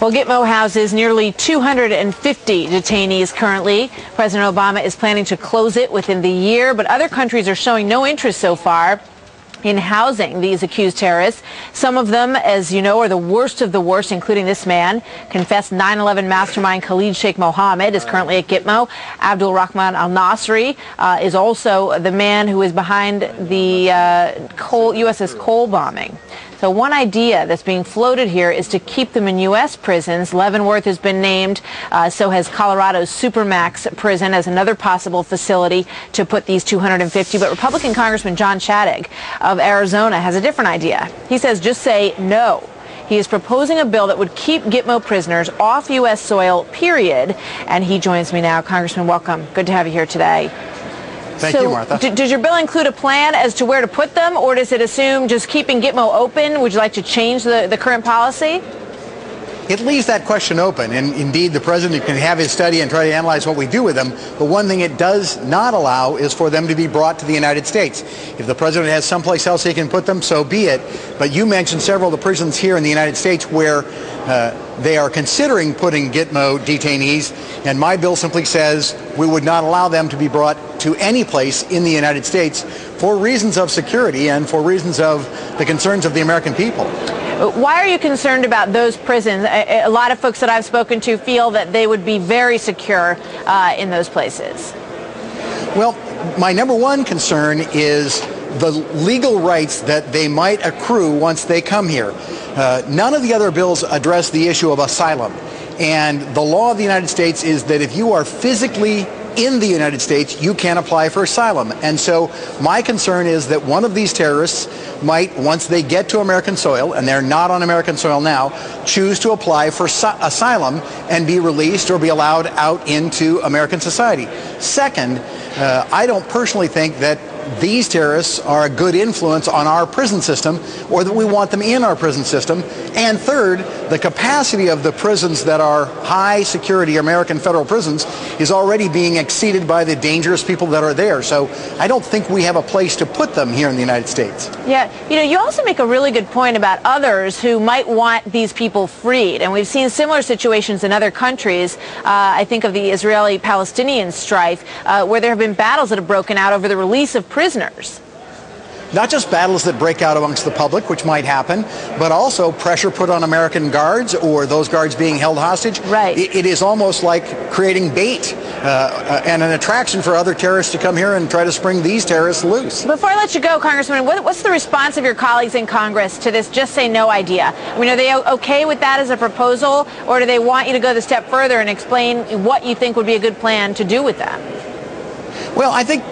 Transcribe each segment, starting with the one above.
Well, Gitmo houses nearly 250 detainees currently. President Obama is planning to close it within the year, but other countries are showing no interest so far in housing these accused terrorists. Some of them, as you know, are the worst of the worst, including this man. Confessed 9-11 mastermind Khalid Sheikh Mohammed is currently at Gitmo. Abdul Rahman al-Nashiri uh, is also the man who is behind the uh, Cole, USS Cole bombing. So one idea that's being floated here is to keep them in U.S. prisons. Leavenworth has been named. Uh, so has Colorado's Supermax prison as another possible facility to put these 250. But Republican Congressman John Shadegg of Arizona has a different idea. He says just say no. He is proposing a bill that would keep Gitmo prisoners off U.S. soil, period. And he joins me now. Congressman, welcome. Good to have you here today. Thank so you, Martha. does your bill include a plan as to where to put them, or does it assume just keeping Gitmo open? Would you like to change the, the current policy? It leaves that question open, and indeed the president can have his study and try to analyze what we do with them. But one thing it does not allow is for them to be brought to the United States. If the president has someplace else he can put them, so be it. But you mentioned several of the prisons here in the United States where uh, they are considering putting Gitmo detainees, and my bill simply says we would not allow them to be brought to any place in the United States for reasons of security and for reasons of the concerns of the American people. Why are you concerned about those prisons? A, a lot of folks that I've spoken to feel that they would be very secure uh, in those places. Well, my number one concern is the legal rights that they might accrue once they come here. Uh, none of the other bills address the issue of asylum. And the law of the United States is that if you are physically in the United States, you can't apply for asylum. And so my concern is that one of these terrorists might, once they get to American soil, and they're not on American soil now, choose to apply for asylum and be released or be allowed out into American society. Second, uh, I don't personally think that these terrorists are a good influence on our prison system or that we want them in our prison system. And third, the capacity of the prisons that are high security American federal prisons is already being exceeded by the dangerous people that are there. So I don't think we have a place to put them here in the United States. Yeah, you know, you also make a really good point about others who might want these people freed. And we've seen similar situations in other countries. Uh, I think of the Israeli-Palestinian strife, uh, where there have been battles that have broken out over the release of prisoners not just battles that break out amongst the public, which might happen, but also pressure put on American guards or those guards being held hostage. Right. it, it is almost like creating bait uh, uh, and an attraction for other terrorists to come here and try to spring these terrorists loose. Before I let you go, Congressman, what, what's the response of your colleagues in Congress to this just say no idea? I mean, are they okay with that as a proposal, or do they want you to go the step further and explain what you think would be a good plan to do with that? Well, I think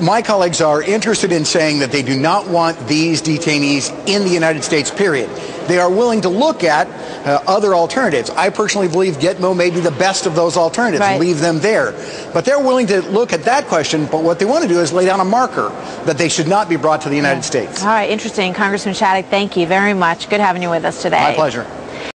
my colleagues are interested in saying that they do not want these detainees in the United States, period. They are willing to look at uh, other alternatives. I personally believe Gitmo may be the best of those alternatives. Right. Leave them there. But they're willing to look at that question, but what they want to do is lay down a marker that they should not be brought to the United yeah. States. All right, interesting. Congressman Shadegg, thank you very much. Good having you with us today. My pleasure.